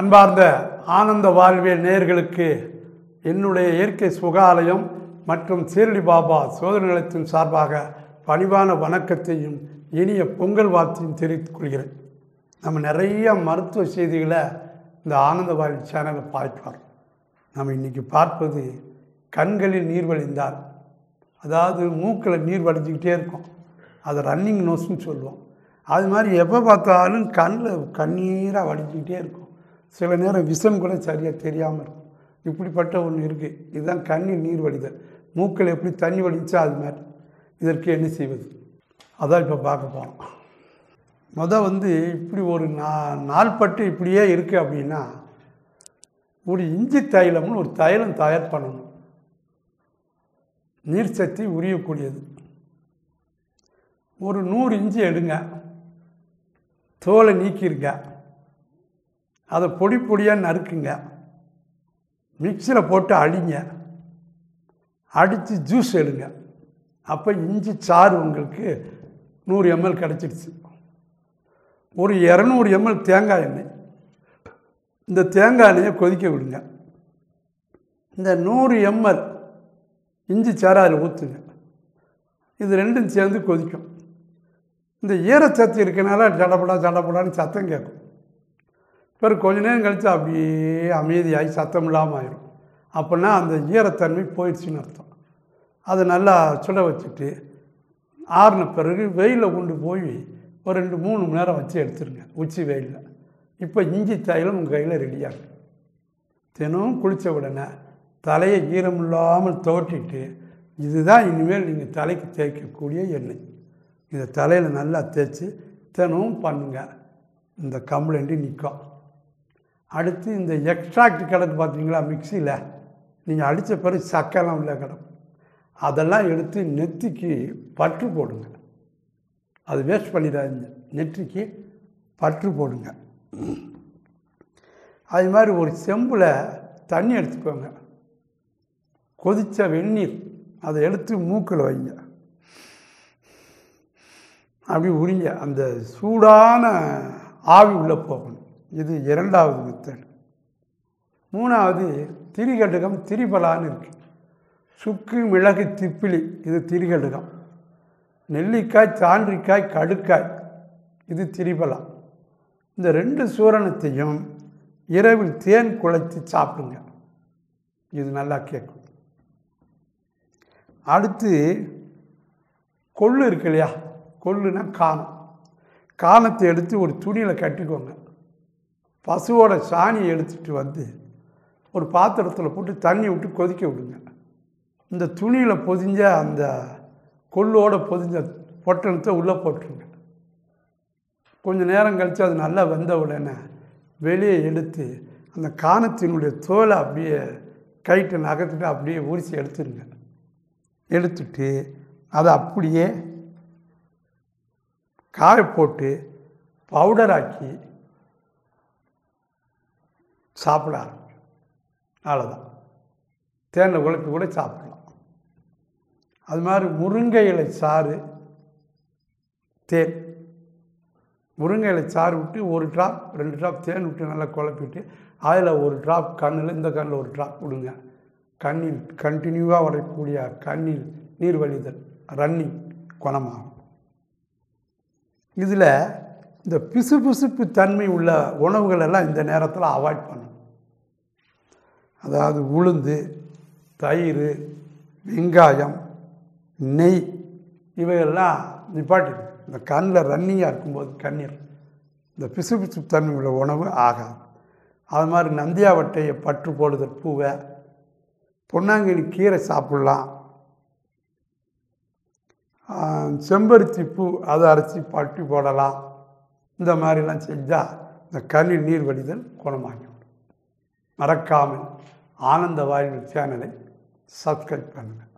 அன்பார்ந்த ஆனந்த வாழ்வியல் நேயர்களுக்கு என்னுடைய இயற்கை சுகாலயம் மற்றும் சீரடி பாபா சோதனை நிலையத்தின் சார்பாக பணிவான வணக்கத்தையும் இனிய பொங்கல் வாழ்த்தையும் தெரிவித்துக் கொள்கிறேன். நம்ம நிறைய மருத்துவ செய்திகளை இந்த ஆனந்த வாழ்வு சேனலை பார்க்கிறோம் நம்ம இன்னைக்கு பார்ப்பது கண்களில் நீர் வழிந்தால் அதாவது மூக்கில் நீர் வடிஞ்சிக்கிட்டே இருக்கும். அது ரன்னிங் நோஸ்னு சொல்லுவோம். அது மாதிரி எப்போ பார்த்தாலும் கண்ணில் கண்ணீராக வடிஞ்சிக்கிட்டே இருக்கும். சில நேரம் விஷம் கூட சரியாக தெரியாமல் இருக்கும். இப்படிப்பட்ட ஒன்று இருக்குது இதுதான் கண்ணி நீர் வடிதல். மூக்கில் எப்படி தண்ணி வடிச்சா அது மாதிரி. இதற்கு என்ன செய்வது? அதான் இப்போ பார்க்க போகிறோம் மொதல் வந்து இப்படி ஒரு நா நாள்பட்டு இப்படியே இருக்குது அப்படின்னா ஒரு இஞ்சி தைலம்னு ஒரு தைலம் தயார் பண்ணணும். நீர் சக்தி உரியக்கூடியது. ஒரு நூறு இஞ்சி எடுங்க. தோலை நீக்கியிருக்கேன் அதை பொடி பொடியாக நறுக்குங்க. மிக்சியில் போட்டு அடிங்க அடித்து ஜூஸ் எடுங்க. அப்போ இஞ்சி சாறு உங்களுக்கு நூறு எம்எல் கிடச்சிடுச்சு ஒரு இரநூறு எம்எல் தேங்காய் எண்ணெய். இந்த தேங்காய் எண்ணெயை கொதிக்க விடுங்க. இந்த நூறு எம்எல் இஞ்சி சாறு அதில் ஊற்றுங்க இது ரெண்டும் சேர்ந்து கொதிக்கும். இந்த ஈரச்சத்து இருக்கனால ஜடபடா ஜடபடான்னு சத்தம் கேட்கும். பிறகு கொஞ்ச நேரம் கழித்து அப்படியே அமைதியாகி சத்தம் இல்லாமல் ஆயிடும் அப்படின்னா அந்த ஈரத்தன்மை போயிடுச்சுன்னு அர்த்தம். அதை நல்லா சுட வச்சுட்டு ஆறின பிறகு வெயிலில் கொண்டு போய் ஒரு ரெண்டு மூணு மணி நேரம் வச்சு எடுத்துருங்க உச்சி வெயிலில். இப்போ இஞ்சி தைலம் உங்கள் கையில் ரெடியாகும் தினமும் குளித்த உடனே தலையை ஈரம் இல்லாமல் தோட்டிட்டு இதுதான் இனிமேல் நீங்கள் தலைக்கு தேய்க்கக்கூடிய எண்ணெய். இதை தலையில் நல்லா தேய்ச்சி தினமும் பண்ணுங்கள் இந்த கம்ப்ளைண்ட்டு நிற்கும். அடுத்து இந்த எக்ஸ்ட்ராக்ட் கிடக்கு பார்த்தீங்களா மிக்சியில் நீங்கள் அடித்த பிறகு சக்கைலாம் உள்ள கிடக்கும். அதெல்லாம் எடுத்து நெத்திக்கு பற்று போடுங்க. அது வேஸ்ட் பண்ணிடாதீங்க. நெற்றிக்கு பற்று போடுங்க. அது மாதிரி ஒரு செம்பில் தண்ணி எடுத்துக்கோங்க. கொதித்த வெந்நீர் அதை எடுத்து மூக்கில் வைங்க. அப்படி உரிங்க. அந்த சூடான ஆவி உள்ளே போகணும். இது இரண்டாவது மெத்தட் மூணாவது திரிகடுகம் திரிபலான்னு இருக்குது சுக்கு மிளகு திப்பிலி இது திரிகடுகம் நெல்லிக்காய் சான்றிக்காய் கடுக்காய் இது திரிபலா. இந்த ரெண்டு சூரணத்தையும் இரவில் தேன் குழைத்து சாப்பிடுங்க. இது நல்லா கேட்கும். அடுத்து கொள்ளு இருக்கு இல்லையா? கொள்ளுனா காணம் காணத்தை எடுத்து ஒரு துணியில் கட்டிக்கோங்க. பசுவோட சாணியை எடுத்துகிட்டு வந்து ஒரு பாத்திரத்தில் போட்டு தண்ணி விட்டு கொதிக்க விடுங்க. இந்த துணியில் பொதிஞ்ச அந்த கொள்ளோட பொதிஞ்ச பொட்டணத்தை உள்ளே போட்டுருங்க. கொஞ்சம் நேரம் கழித்து அது நல்லா வெந்த உடனே வெளியே எடுத்து அந்த காணத்தினுடைய தோலை அப்படியே கைட்டு நகர்த்துட்டு அப்படியே உரிசி எடுத்துருங்க. எடுத்துட்டு அதை அப்படியே காய போட்டு பவுடராக்கி சாப்பிட ஆரம்பிக்கும். அவ்வளோதான் தேனில் குழப்பி கூட சாப்பிடலாம். அது மாதிரி முருங்கை இலை சாறு தேன். முருங்கை இலை சாறு விட்டு ஒரு ட்ராப் ரெண்டு ட்ராப் தேன் விட்டு நல்லா குழப்பிட்டு அதில் ஒரு ட்ராப் கண்ணில் இந்த கண்ணில் ஒரு ட்ராப் விடுங்க கண்ணில் கண்டினியூவாக வரக்கூடிய கண்ணில் நீர் வழிதல் ரன்னிங் குணமாகும். இதில் இந்த பிசுபிசுப்பு தன்மை உள்ள உணவுகள் எல்லாம் இந்த நேரத்தில் அவாய்ட் பண்ணணும். அதாவது உளுந்து தயிர் வெங்காயம் நெய் இவையெல்லாம் நிப்பாட்டி இந்த கண்ணில் ரன்னிங்காக இருக்கும்போது கண்ணீர். இந்த பிசுபிசு தன்மை உள்ள உணவு ஆகாது. அது மாதிரி நந்தியாவட்டையை பற்று போடுதல் பூவை பொன்னாங்கண்ணி கீரை சாப்பிட்லாம். செம்பருத்தி பூ அதை அரைச்சி பட்டி போடலாம். இந்த மாதிரிலாம் செஞ்சால் இந்த கண்ணில் நீர் வடிதல் குணமாகிவிடும். மறக்காமல் ஆனந்த வாழ்வு சேனலை சப்ஸ்கிரைப் பண்ணுங்கள்.